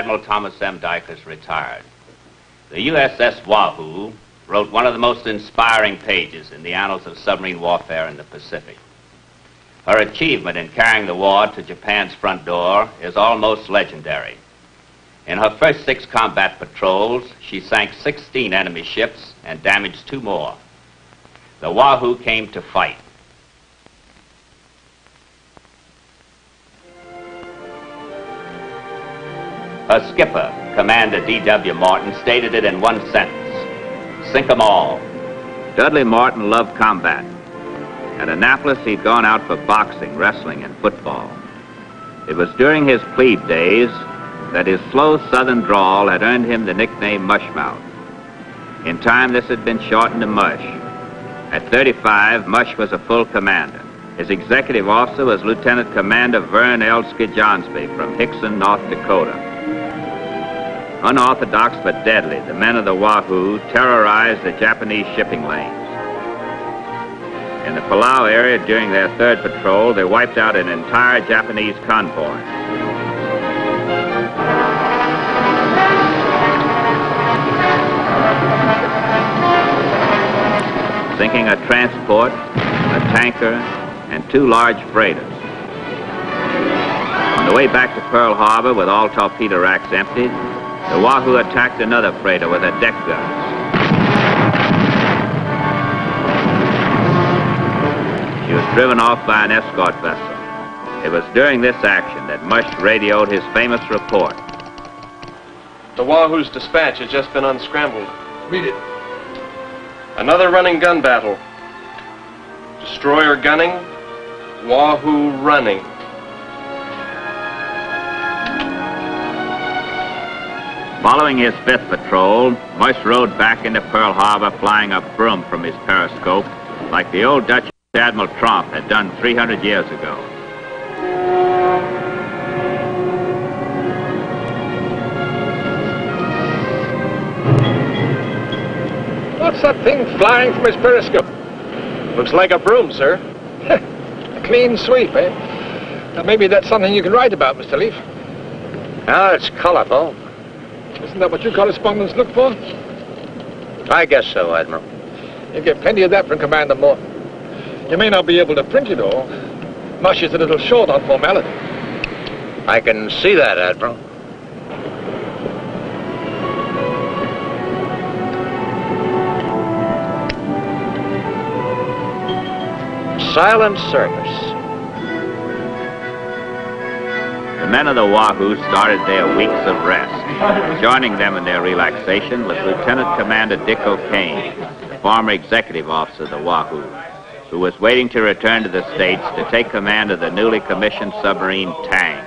Admiral Thomas M. Dykers, retired. The USS Wahoo wrote one of the most inspiring pages in the annals of submarine warfare in the Pacific. Her achievement in carrying the war to Japan's front door is almost legendary. In her first six combat patrols, she sank 16 enemy ships and damaged two more. The Wahoo came to fight. Her skipper, Commander D.W. Morton, stated it in one sentence. Sink 'em all. Dudley Morton loved combat. At Annapolis, he'd gone out for boxing, wrestling, and football. It was during his plebe days that his slow southern drawl had earned him the nickname Mushmouth. In time, this had been shortened to Mush. At 35, Mush was a full commander. His executive officer was Lieutenant Commander Vern L. Skjonsby from Hickson, North Dakota. Unorthodox but deadly, the men of the Wahoo terrorized the Japanese shipping lanes. In the Palau area during their third patrol, they wiped out an entire Japanese convoy. Sinking a transport, a tanker, and two large freighters. On the way back to Pearl Harbor with all torpedo racks emptied, the Wahoo attacked another freighter with her deck guns. She was driven off by an escort vessel. It was during this action that Mush radioed his famous report. The Wahoo's dispatch has just been unscrambled. Read it. Another running gun battle. Destroyer gunning, Wahoo running. Following his fifth patrol, Mush rode back into Pearl Harbor flying a broom from his periscope like the old Dutch Admiral Tromp had done 300 years ago. What's that thing flying from his periscope? Looks like a broom, sir. a clean sweep, eh? Now, maybe that's something you can write about, Mr. Leaf. Ah, it's colorful. Isn't that what you correspondents look for? I guess so, Admiral. You get plenty of that from Commander Morton. You may not be able to print it all. Mush is a little short on formality. I can see that, Admiral. Silent service. Men of the Wahoo started their weeks of rest. Joining them in their relaxation was Lieutenant Commander Dick O'Kane, the former executive officer of the Wahoo, who was waiting to return to the States to take command of the newly commissioned submarine Tang.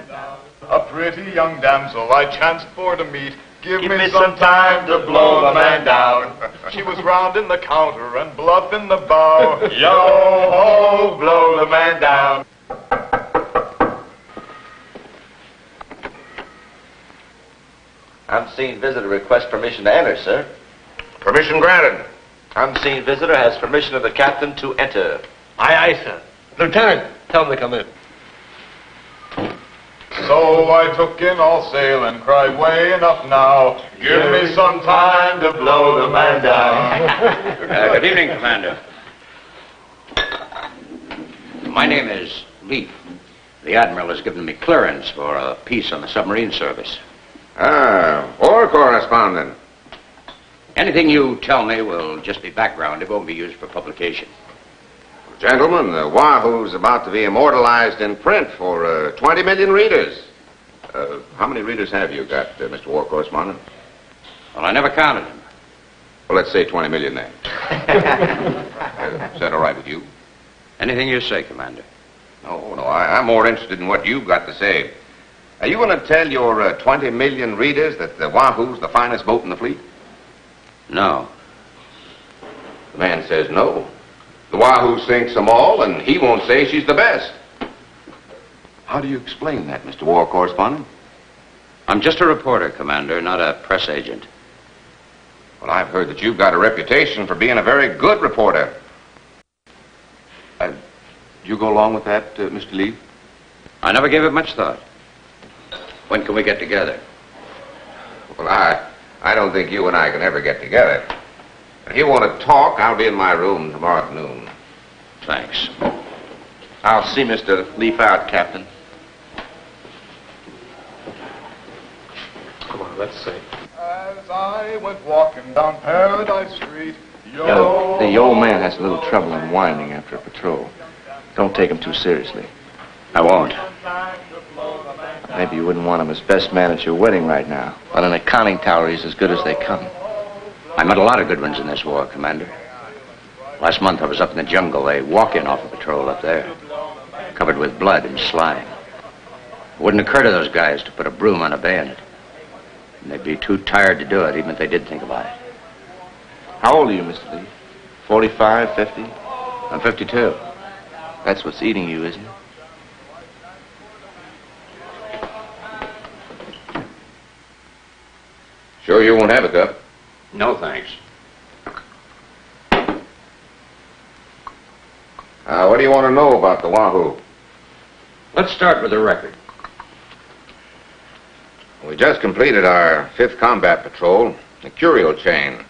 A pretty young damsel I chanced for to meet. Give, Give me, me some time to blow the man down. she was round in the counter and bluff in the bow. Yo ho, blow the man down. Unseen visitor requests permission to enter, sir. Permission granted. Unseen visitor has permission of the captain to enter. Aye, aye, sir. Lieutenant, tell them to come in. So I took in all sail and cried, way enough now. Give me some time to blow the man down. uh, good evening, Commander. My name is Leaf. The Admiral has given me clearance for a piece on the submarine service. Ah, war correspondent. Anything you tell me will just be background. It won't be used for publication. Gentlemen, the Wahoo's about to be immortalized in print for uh, 20 million readers. Uh, how many readers have you got, uh, Mr. War Correspondent? Well, I never counted them. Well, let's say 20 million then. is that all right with you? Anything you say, Commander. No, no, I, am more interested in what you've got to say. Are you going to tell your uh, 20 million readers that the Wahoo's the finest boat in the fleet? No. The man says no. The Wahoo sinks them all, and he won't say she's the best. How do you explain that, Mr. War Correspondent? I'm just a reporter, Commander, not a press agent. Well, I've heard that you've got a reputation for being a very good reporter. Uh, do you go along with that, uh, Mr. Lee? I never gave it much thought. When can we get together? Well, I, I don't think you and I can ever get together. If you want to talk, I'll be in my room tomorrow at noon. Thanks. I'll see Mr. Leaf out, Captain. Come on, let's see. As I went walking down Paradise Street, yo, You know, the old man has a little trouble unwinding after a patrol. Don't take him too seriously. I won't. Maybe you wouldn't want him as best man at your wedding right now. But in a conning tower, he's as good as they come. I met a lot of good ones in this war, Commander. Last month I was up in the jungle, a walk-in off a patrol up there, covered with blood and slime. It wouldn't occur to those guys to put a broom on a bayonet. And they'd be too tired to do it, even if they did think about it. How old are you, Mr. Lee? 45, 50? I'm 52. That's what's eating you, isn't it? Sure you won't have a cup? No, thanks. Uh, what do you want to know about the Wahoo? Let's start with the record. We just completed our fifth combat patrol, the Kurile chain.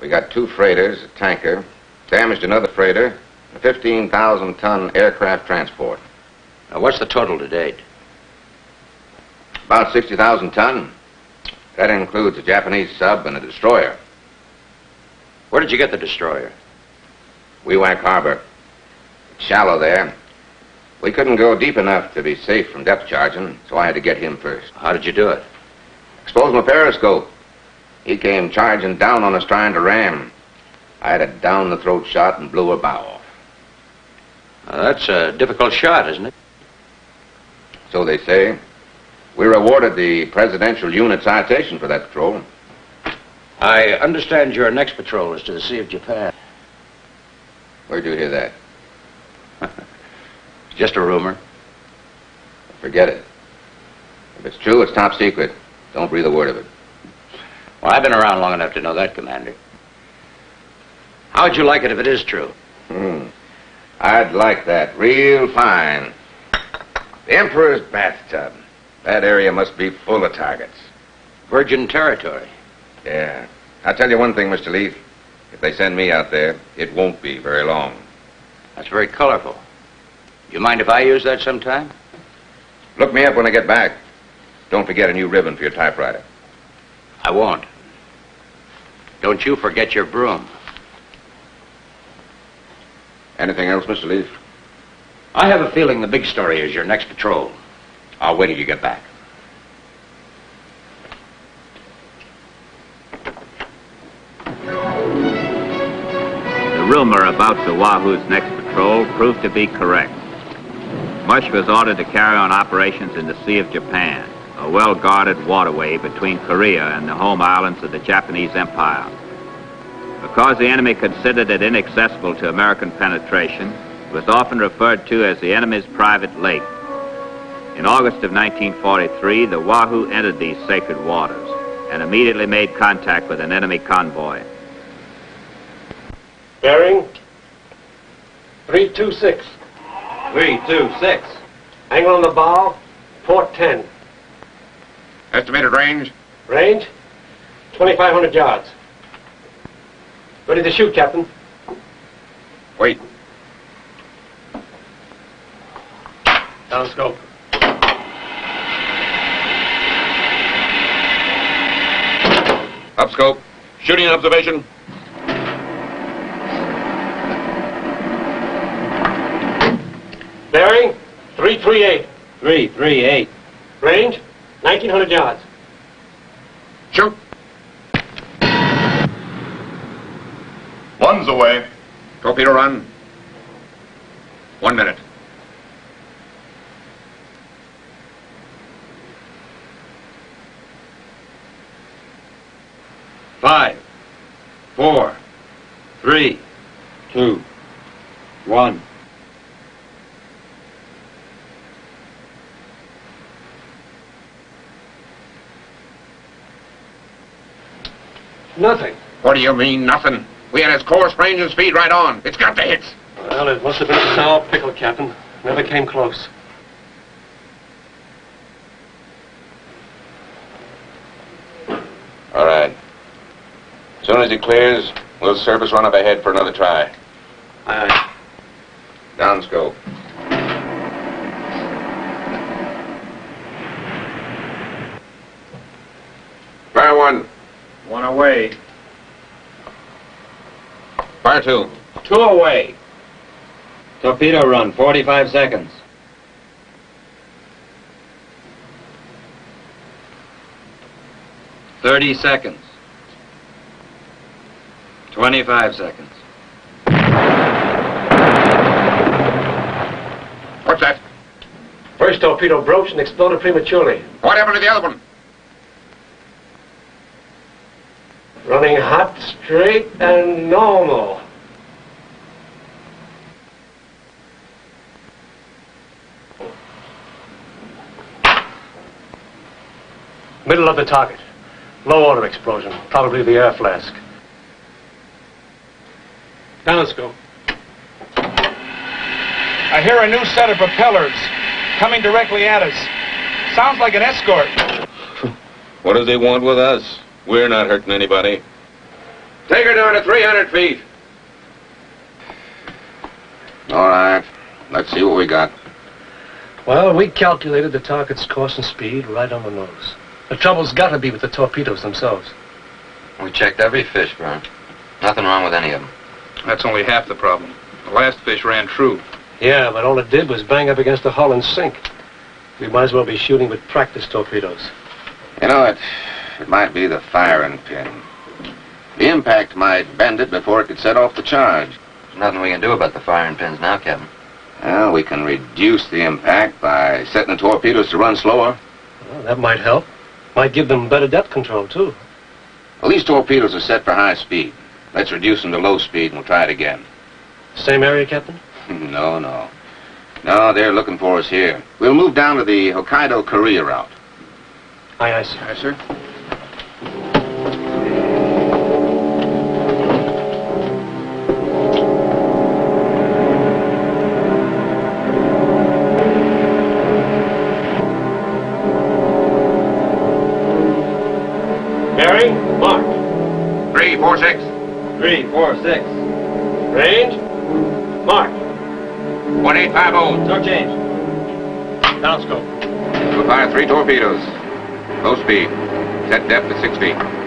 We got two freighters, a tanker, damaged another freighter, a 15,000-ton aircraft transport. Now, what's the total to date? About 60,000 ton. That includes a Japanese sub and a destroyer. Where did you get the destroyer? Wewak Harbor. It's shallow there. We couldn't go deep enough to be safe from depth charging, so I had to get him first. How did you do it? Exposed my periscope. He came charging down on us trying to ram. I had a down the throat shot and blew her bow off. Now, that's a difficult shot, isn't it? So they say. We were awarded the Presidential Unit Citation for that patrol. I understand your next patrol is to the Sea of Japan. Where'd you hear that? It's just a rumor. Forget it. If it's true, it's top secret. Don't breathe a word of it. Well, I've been around long enough to know that, Commander. How would you like it if it is true? Hmm. I'd like that real fine. The Emperor's bathtub. That area must be full of targets. Virgin territory. Yeah. I'll tell you one thing, Mr. Leaf. If they send me out there, it won't be very long. That's very colorful. You mind if I use that sometime? Look me up when I get back. Don't forget a new ribbon for your typewriter. I won't. Don't you forget your broom. Anything else, Mr. Leaf? I have a feeling the big story is your next patrol. I'll wait till you get back. The rumor about the Wahoo's next patrol proved to be correct. Mush was ordered to carry on operations in the Sea of Japan, a well-guarded waterway between Korea and the home islands of the Japanese Empire. Because the enemy considered it inaccessible to American penetration, it was often referred to as the enemy's private lake. In August of 1943, the Wahoo entered these sacred waters and immediately made contact with an enemy convoy. Bearing 326. 326. Angle on the bow, port 10. Estimated range? Range 2,500 yards. Ready to shoot, Captain. Wait. Down scope. Up scope. Shooting observation. Bearing 338. 338. Range 1,900 yards. Shoot. One's away. Torpedo run. One minute. Five. Four. Three. Two. One. Nothing. What do you mean, nothing? We had his course, range, and speed right on. It's got the hits. Well, it must have been a sour pickle, Captain. Never came close. Soon as he clears, we'll surface run up ahead for another try. Aye, aye. Down scope. Fire one. One away. Fire two. Two away. Torpedo run, 45 seconds. Thirty seconds. Twenty-five seconds. What's that? First torpedo broached and exploded prematurely. What happened to the other one? Running hot, straight, and normal. Middle of the target. Low order explosion. Probably the air flask. Downscope. I hear a new set of propellers coming directly at us. Sounds like an escort. What do they want with us? We're not hurting anybody. Take her down to 300 feet. All right. Let's see what we got. Well, we calculated the target's course and speed right on the nose. The trouble's got to be with the torpedoes themselves. We checked every fish, Vern. Nothing wrong with any of them. That's only half the problem. The last fish ran true. Yeah, but all it did was bang up against the hull and sink. We might as well be shooting with practice torpedoes. You know, it, it might be the firing pin. The impact might bend it before it could set off the charge. There's nothing we can do about the firing pins now, Captain. Well, we can reduce the impact by setting the torpedoes to run slower. Well, that might help. Might give them better depth control, too. Well, these torpedoes are set for high speed. Let's reduce them to low speed and we'll try it again. Same area, Captain? no, no. No, they're looking for us here. We'll move down to the Hokkaido Korea route. Aye, aye, sir. Aye, sir. Six. Range, mark. One eight five oh. No change. Downscope. We'll fire three torpedoes. Low speed. Set depth at six feet.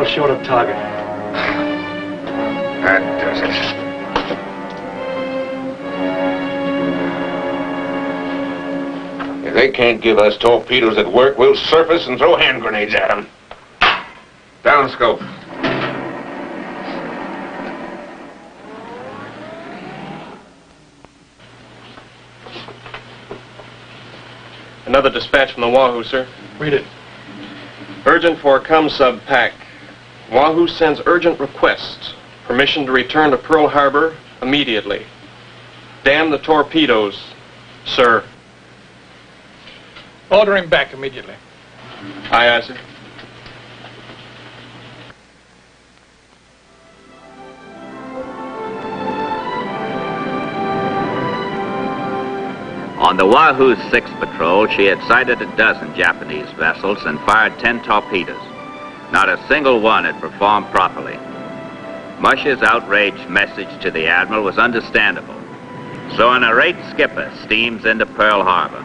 Exploded short of target. That does it. If they can't give us torpedoes that work, we'll surface and throw hand grenades at them. Down scope. Another dispatch from the Wahoo, sir. Read it. Urgent for ComSubPac. Wahoo sends urgent request. Permission to return to Pearl Harbor immediately. Damn the torpedoes, sir. Order him back immediately. Aye, aye, sir. On the Wahoo's sixth patrol, she had sighted a dozen Japanese vessels and fired ten torpedoes. Not a single one had performed properly. Mush's outraged message to the Admiral was understandable. So an irate skipper steams into Pearl Harbor.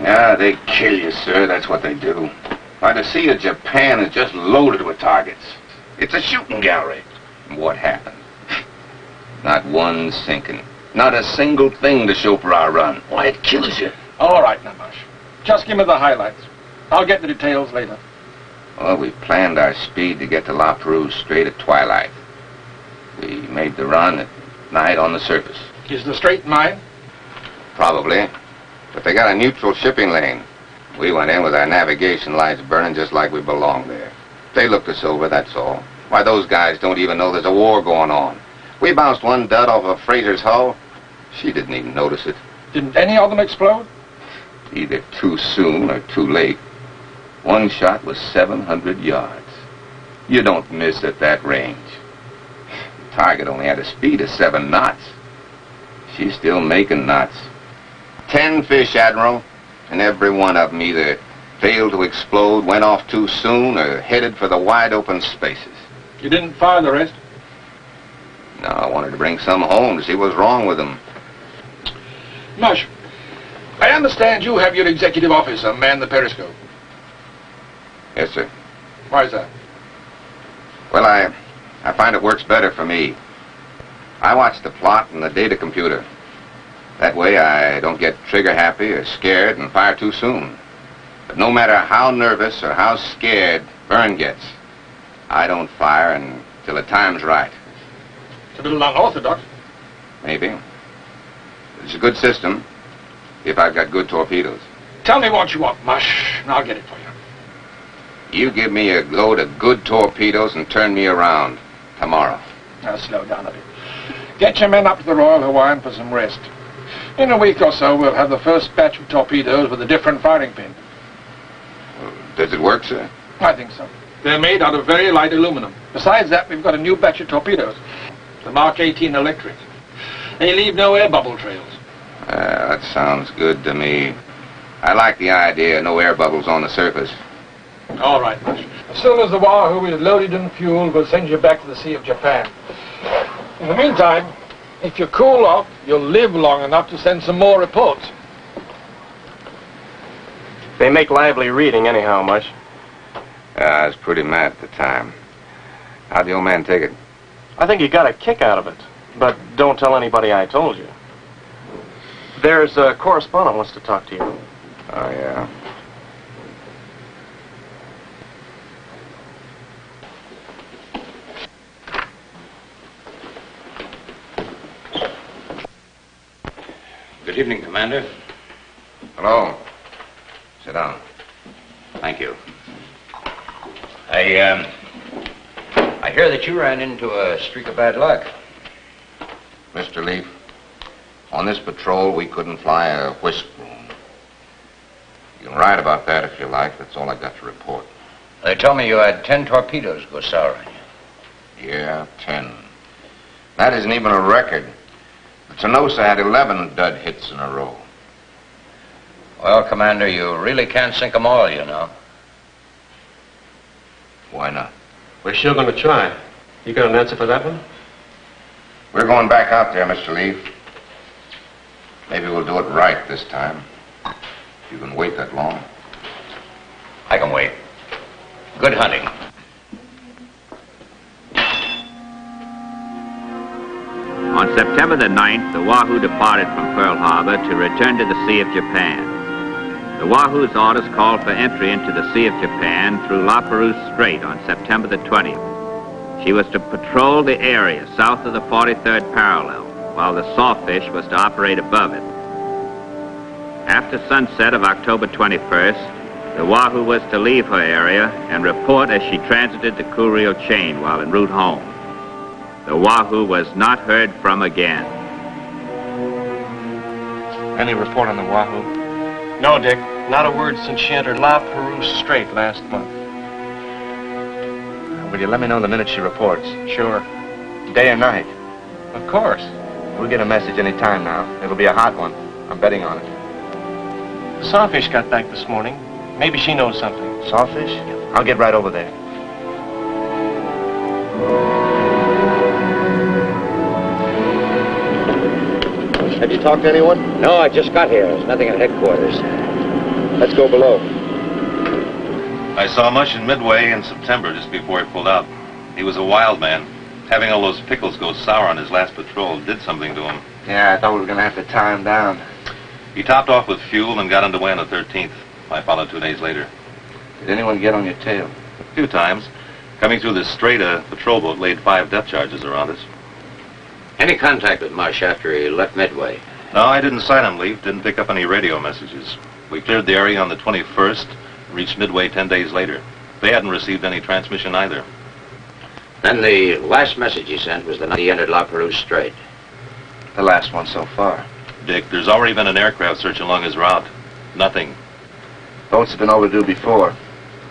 Yeah, they kill you, sir. That's what they do. Why, the Sea of Japan is just loaded with targets. It's a shooting gallery. And what happened? Not one sinking. Not a single thing to show for our run. Why, it kills you. All right, Namash. Just give me the highlights. I'll get the details later. Well, we planned our speed to get to La Perouse Strait at twilight. We made the run at night on the surface. Is the strait mine? Probably. But they got a neutral shipping lane. We went in with our navigation lights burning just like we belonged there. They looked us over, that's all. Why, those guys don't even know there's a war going on. We bounced one dud off a freighter's hull. She didn't even notice it. Didn't any of them explode? Either too soon or too late. One shot was 700 yards. You don't miss at that range. The target only had a speed of seven knots. She's still making knots. Ten fish, Admiral, and every one of them either failed to explode, went off too soon, or headed for the wide open spaces. You didn't fire the rest? No, I wanted to bring some home to see what's wrong with them. Mush, I understand you have your executive officer man the periscope. Yes, sir. Why is that? Well, I, I find it works better for me. I watch the plot in the data computer. That way I don't get trigger happy or scared and fire too soon. But no matter how nervous or how scared Vern gets, I don't fire until the time's right. It's a little unorthodox. Maybe. It's a good system if I've got good torpedoes. Tell me what you want, Mush, and I'll get it for you. You give me a load of good torpedoes and turn me around tomorrow. Now slow down a bit. Get your men up to the Royal Hawaiian for some rest. In a week or so, we'll have the first batch of torpedoes with a different firing pin. Does it work, sir? I think so. They're made out of very light aluminum. Besides that, we've got a new batch of torpedoes. The Mark 18 electric. They leave no air bubble trails. Uh, that sounds good to me. I like the idea, no air bubbles on the surface. All right, Mush. As soon as the Wahoo is loaded and fueled, we'll send you back to the Sea of Japan. In the meantime, if you cool off, you'll live long enough to send some more reports. They make lively reading anyhow, Mush. Uh, I was pretty mad at the time. How'd the old man take it? I think he got a kick out of it. But don't tell anybody I told you. There's a correspondent wants to talk to you. Oh, yeah? Good evening, Commander. Hello. Sit down. Thank you. I, um, I hear that you ran into a streak of bad luck. Mr. Leaf, on this patrol, we couldn't fly a whisk broom. You can write about that if you like. That's all I got to report. They tell me you had ten torpedoes go sour on you. Yeah, ten. That isn't even a record. The Tinosa had 11 dud hits in a row. Well, Commander, you really can't sink 'em all, you know. Why not? We're sure going to try. You got an answer for that one? We're going back out there, Mr. Leaf. Maybe we'll do it right this time. If you can wait that long. I can wait. Good hunting. On September the 9th, the Wahoo departed from Pearl Harbor to return to the Sea of Japan. The Wahoo's orders called for entry into the Sea of Japan through La Perouse Strait on September the 20th. She was to patrol the area south of the 43rd parallel, while the Sawfish was to operate above it. After sunset of October 21st, the Wahoo was to leave her area and report as she transited the Kurile chain while en route home. The Wahoo was not heard from again. Any report on the Wahoo? No, Dick. Not a word since she entered La Perouse Strait last month. Will you let me know the minute she reports? Sure. Day or night? Of course. We'll get a message any time now. It'll be a hot one. I'm betting on it. The Sawfish got back this morning. Maybe she knows something. Sawfish? I'll get right over there. Have you talked to anyone? No, I just got here. There's nothing at headquarters. Let's go below. I saw Mush in Midway in September, just before he pulled out. He was a wild man. Having all those pickles go sour on his last patrol did something to him. Yeah, I thought we were going to have to tie him down. He topped off with fuel and got underway on the 13th. I followed two days later. Did anyone get on your tail? A few times. Coming through this strait, a patrol boat laid five depth charges around us. Any contact with Mush after he left Midway? No, I didn't sign him leave. Didn't pick up any radio messages. We cleared the area on the 21st, reached Midway 10 days later. They hadn't received any transmission either. Then the last message he sent was the night he entered La Perouse Strait. The last one so far. Dick, there's already been an aircraft search along his route. Nothing. Boats have been overdue before.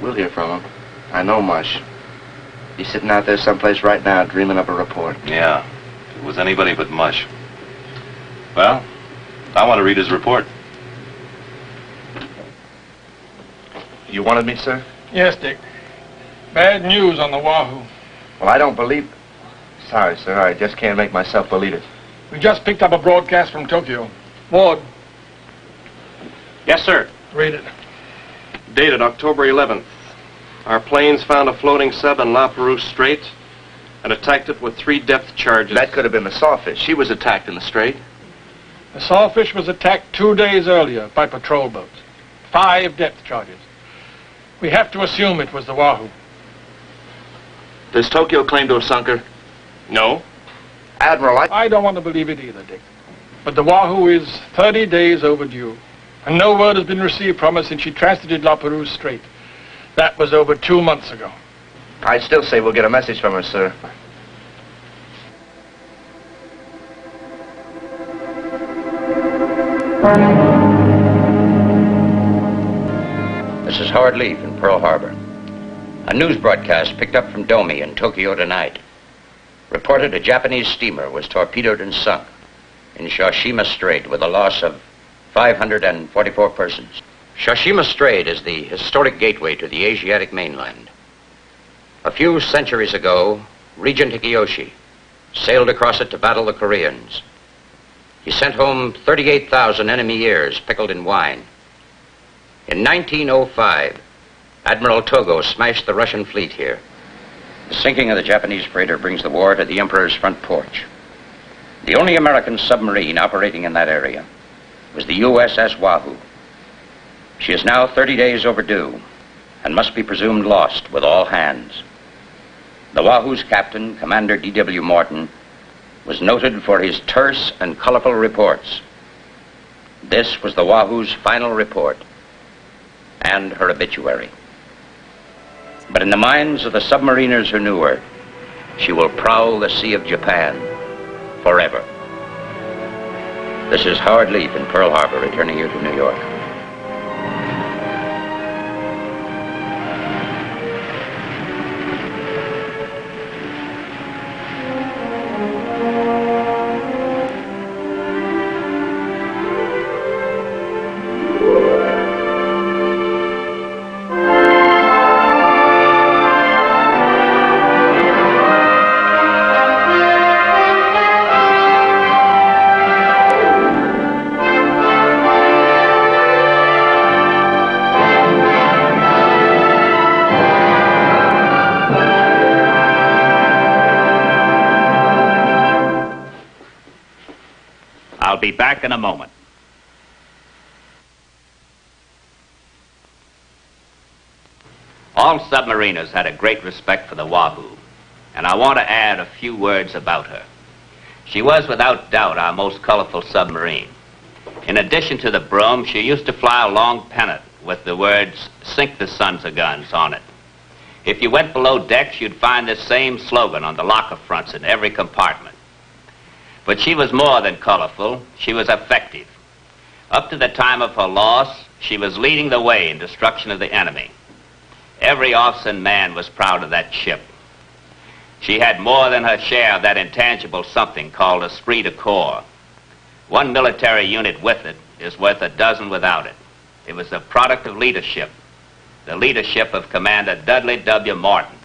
We'll hear from him. I know Mush. He's sitting out there someplace right now dreaming up a report. Yeah, if it was anybody but Mush. Well, I want to read his report. You wanted me, sir? Yes, Dick. Bad news on the Wahoo. Well, I don't believe... Sorry, sir. I just can't make myself believe it. We just picked up a broadcast from Tokyo. Ward, Yes, sir. read it. Dated October 11th. Our planes found a floating sub in La Perouse Strait and attacked it with three depth charges. That could have been the Sawfish. She was attacked in the strait. The Sawfish was attacked two days earlier by patrol boats. Five depth charges. We have to assume it was the Wahoo. Does Tokyo claim to have sunk her? No. Admiral, I... I don't want to believe it either, Dick. But the Wahoo is 30 days overdue. And no word has been received from her since she transited La Perouse Strait. That was over two months ago. I'd still say we'll get a message from her, sir. This is Howard Leaf in Pearl Harbor. A news broadcast picked up from Domei in Tokyo tonight reported a Japanese steamer was torpedoed and sunk in Tsushima Strait with a loss of 544 persons. Tsushima Strait is the historic gateway to the Asiatic mainland. A few centuries ago, Regent Hideyoshi sailed across it to battle the Koreans. He sent home 38,000 enemy ears pickled in wine. In 1905, Admiral Togo smashed the Russian fleet here. The sinking of the Japanese freighter brings the war to the Emperor's front porch. The only American submarine operating in that area was the USS Wahoo. She is now 30 days overdue and must be presumed lost with all hands. The Wahoo's captain, Commander D.W. Morton, was noted for his terse and colorful reports. This was the Wahoo's final report and her obituary. But in the minds of the submariners who knew her, she will prowl the Sea of Japan forever. This is Howard Leaf in Pearl Harbor, returning you to New York. Submariners had a great respect for the Wahoo, and I want to add a few words about her. She was without doubt our most colorful submarine. In addition to the broom, she used to fly a long pennant with the words, sink the sons of guns on it. If you went below decks, you'd find this same slogan on the locker fronts in every compartment. But she was more than colorful, she was effective. Up to the time of her loss, she was leading the way in destruction of the enemy. Every officer and man was proud of that ship. She had more than her share of that intangible something called esprit de corps. One military unit with it is worth a dozen without it. It was the product of leadership, the leadership of Commander Dudley W. Morton.